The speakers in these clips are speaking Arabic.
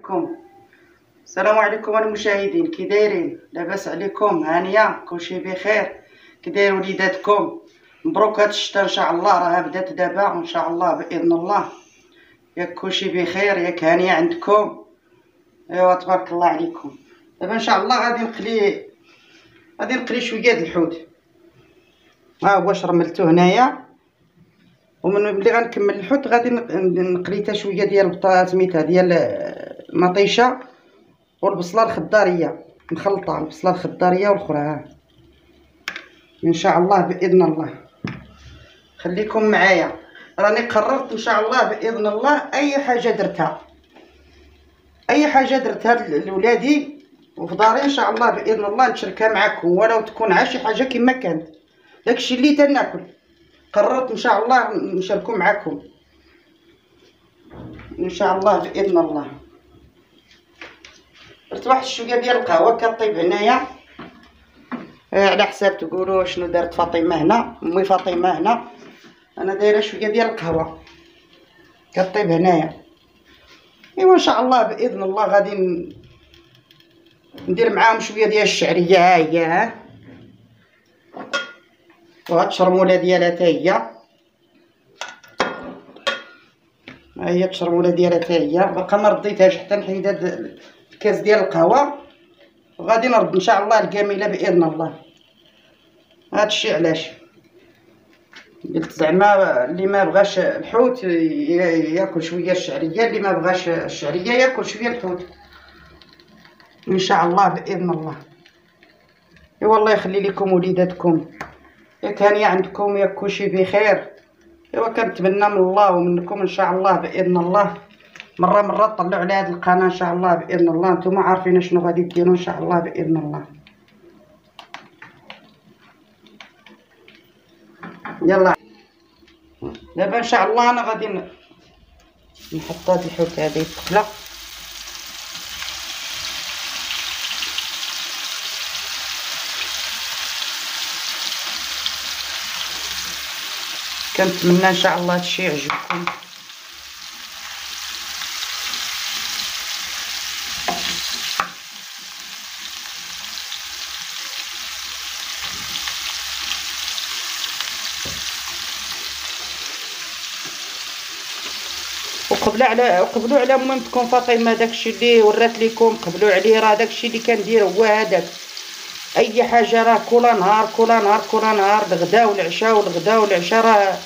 عليكم. السلام عليكم المشاهدين كي دايرين؟ لاباس عليكم. هانية كلشي بخير. كي داير وليداتكم؟ مبروك هاد الشتا إن شاء الله. راه بدات دابا إن شاء الله بإذن الله. ياك كلشي بخير. ياك هانية عندكم؟ أيوا تبارك الله عليكم. دابا إن شاء الله غادي نقلي غادي نقلي شوية د الحوت. ها هو واش رملتو هنايا؟ ومن ملي غنكمل الحوت غادي نقلي حتى شوية ديال البطاطا سميتها ديال المطيشه والبصلة الخضاريه مخلطه البصلة الخضاريه والاخرى ها إن شاء الله بإذن الله. خليكم معايا. راني قررت إن شاء الله بإذن الله أي حاجة درتها. أي حاجة درتها لولادي وفي داري إن شاء الله بإذن الله نشاركها معكم ولو تكون عا شي حاجة كما كانت. داكشي اللي تناكل. قررت إن شاء الله نشاركو معكم إن شاء الله بإذن الله. درت واحد شوية ديال القهوة كطيب هنايا. آه، على حساب تقولوا شنو دارت فاطمة هنا أمي فاطمة هنا. أنا دايرة شوية ديال القهوة كطيب هنايا. أيوا إن شاء الله بإذن الله غادي ندير معاهم شوية ديال الشعرية ها هي ها. وهاد الشرمولة ديالها حتى هي. ها هي الشرمولة ديالها حتى هي. باقا ما رديتهاش حتى نحيد هاد الكاس ديال القهوة. وغادي نرد إن شاء الله الكامله بإذن الله. هادشي علاش؟ قلت زعما اللي ما بغاش الحوت ياكل شوية الشعرية اللي ما بغاش الشعرية ياكل شوية الحوت. إن شاء الله بإذن الله. ايوا الله يخلي لكم وليداتكم. ياك هانيه عندكم ياك كلشي بخير. ايوا كنتمنى من الله ومنكم إن شاء الله بإذن الله. مرة مرة طلعوا على هذه القناة إن شاء الله بإذن الله. نتوما عارفين شنو غادي ديروا إن شاء الله بإذن الله. يلا. دابا إن شاء الله أنا غادي نحط هاد الحوت هذه يتقبله كنتمنى إن شاء الله هادشي يعجبكم. وقبل على وقبلوا على مامتكم فاطمة داكشي اللي ورات لكم قبلوا عليه راه داكشي اللي كندير هو هذاك أي حاجة راه كل نهار كل نهار كل نهار الغدا والعشاء والغدا والعشاء راه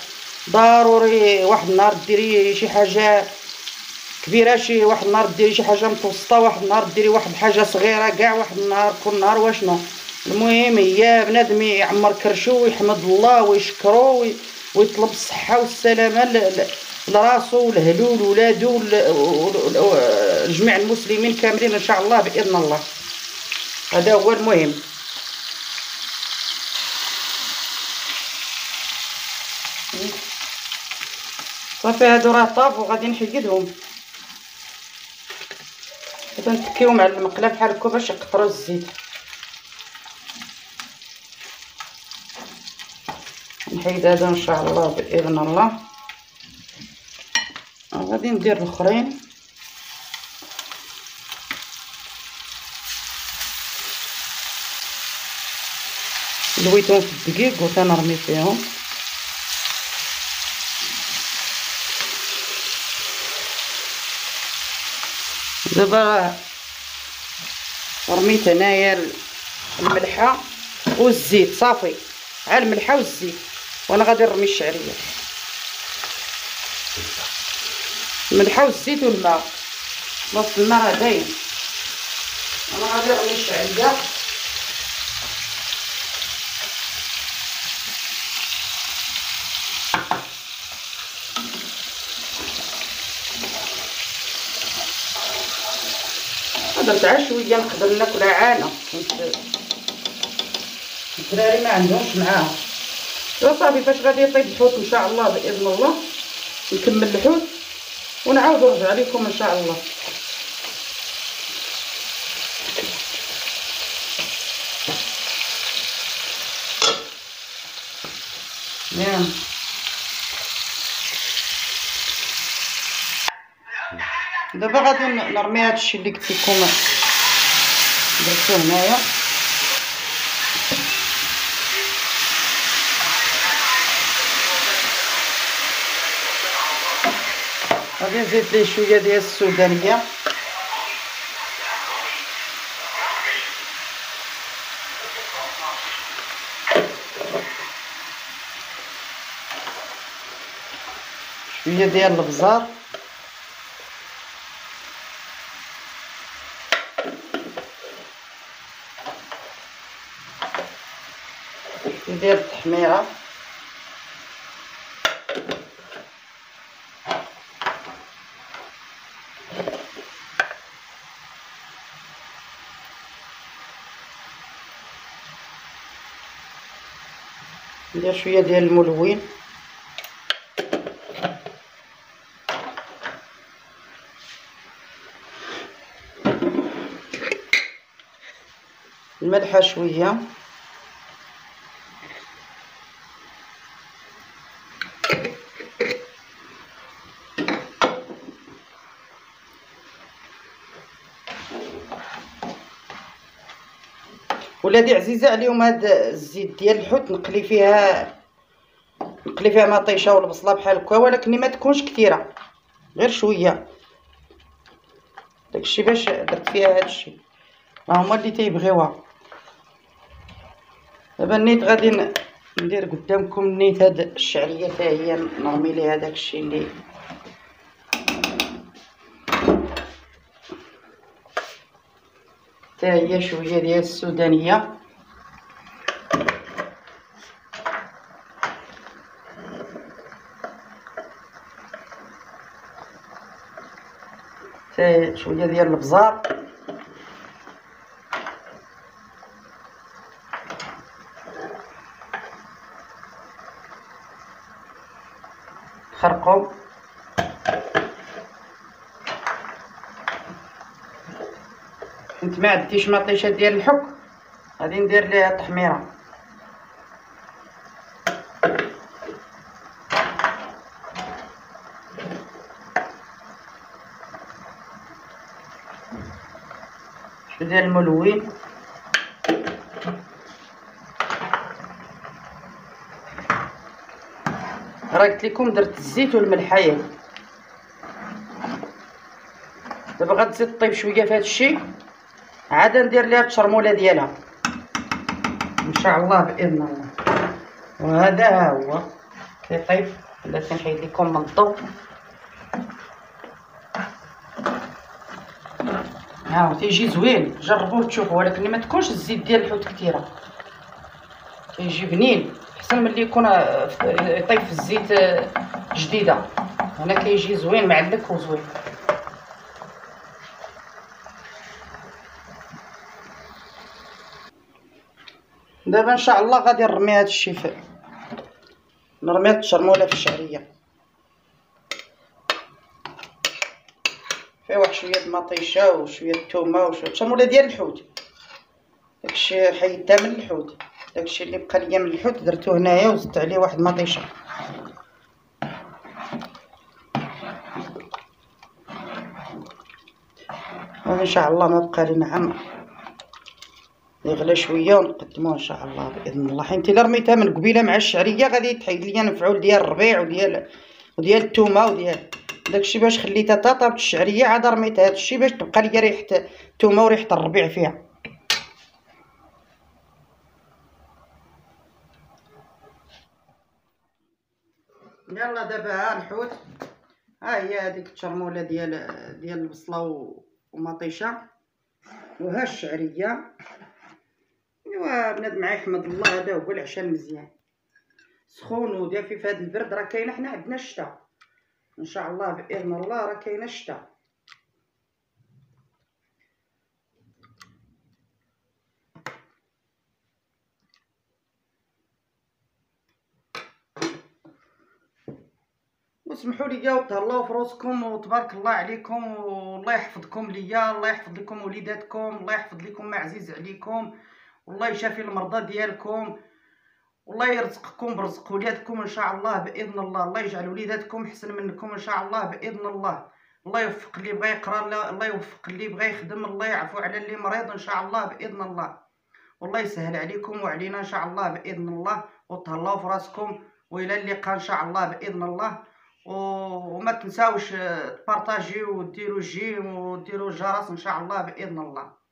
ضروري. واحد النهار ديري شي حاجة كبيرة شي واحد النهار ديري شي حاجة متوسطة واحد النهار ديري واحد الحاجة صغيرة كاع واحد النهار كل نهار واشنو؟ المهم هي بنادم يعمر كرشو ويحمد الله ويشكرو ويطلب الصحة والسلامة لراسو ولهلو لولادو لجميع المسلمين كاملين إن شاء الله بإذن الله. هذا هو المهم. صافي هادو راه طافو غادي نحيدهم دابا نتكيو مع المقلة بحال هكا باش يقطروا الزيت. نحيد هذا إن شاء الله بإذن الله. غادي ندير الاخرين. دويتهم في الدقيق وتنرمي فيهم. دابا رميت هنايا الملحة والزيت. صافي ها الملحة والزيت. وأنا غادي نرمي الشعرية. الملحه والزيت والماء نص الماء راه داين أنا غادي نرمي الشعريه درت شوية نقدر ناكلها عانة. الدراري ما عندهمش معاها صافي فاش غادي يطيب الحوت؟ إن شاء الله بإذن الله. نكمل الحوت. ونعاود نرجع لكم إن شاء الله. دابا غادي نرمي هادشي اللي قلت لكم درتو هنايا. غادي نزيد ليه شوية ديال السودانيه شوية ديال البزار ديال التحميره ندير شوية ديال الملون. الملحة شوية. ولادي عزيزة عليهم هاد الزيت ديال الحوت نقلي فيها نقلي فيها مطيشة والبصلة بحال هكا ولكن ما تكونش كثيرة غير شوية. داكشي باش درت فيها هادشي ها هما اللي تيبغيوها. دابا نيت غادي ندير قدامكم نيت هاد الشعرية حتى هي نرمي ليها داكشي اللي هي شوية ديال السودانية. شوية ديال البزار. خرقوم كنت ما عنديش مطيشة ديال الحك غادي ندير ليها التحميرة. شوية ديال الملون راه قلت لكم درت الزيت والملحيه دابا غتزيد طيب شوية في هذا الشيء عاد ندير ليها التشرمولة ديالها. إن شاء الله بإذن الله. وهذا ها هو كيطيب ولا تنحيد لكم من الضوء. ها هو تيجي زوين. جربوه تشوفوا ولكن ما تكونش الزيت ديال الحوت كثيرة. تيجي بنين. أحسن ملي يكون يطيب في الزيت جديدة. هنا كيجي زوين معلك وزوين. دابا ان شاء الله غادي نرمي هذا الشيء في نرمي هاد الشرموله في الشعرية. فيها واحد شوية د المطيشه وشوية الثومه وشويه الشرموله ديال الحوت. داكشي حيدتها من الحوت. داكشي اللي بقى ليا من الحوت درتو هنايا وزدت عليه واحد المطيشه ان شاء الله ما بقى لنا عام يغلى شوية ونقدموه إن شاء الله بإذن الله. حيت إلا رميتها من قبيلة مع الشعرية غادي تحيد ليا المفعول ديال الربيع وديال وديال الثومه وديال داكشي باش خليتها طابت الشعرية عاد رميت هادشي باش تبقى ليا ريحة الثومه وريحة الربيع فيها. يلا دابا ها الحوت ها هي هذيك الترمولة ديال ديال البصلة ومطيشة. وها الشعرية. أيوا بنادم يحمد الله هذا هو العشاء المزيان سخون ودافي في هذا البرد راه كاينة حنا عندنا الشتاء إن شاء الله باذن الله راه كاينة الشتاء وسمحوا لي وتهلاو في راسكم وتبارك الله عليكم والله يحفظكم ليا الله يحفظ لكم وليداتكم الله يحفظ لكم ما عزيز عليكم. والله يشافي المرضى ديالكم والله يرزقكم برزق ولادكم إن شاء الله بإذن الله. الله يجعل وليداتكم احسن منكم إن شاء الله بإذن الله. الله يوفق اللي بغى يقرأ الله يوفق اللي بغى يخدم الله يعفو على اللي مريض إن شاء الله بإذن الله. والله يسهل عليكم وعلينا إن شاء الله بإذن الله. وتهلاو في راسكم وإلى اللقاء إن شاء الله بإذن الله. وما تنساوش تبارطاجيو وديروا جيم وديروا الجرس إن شاء الله بإذن الله.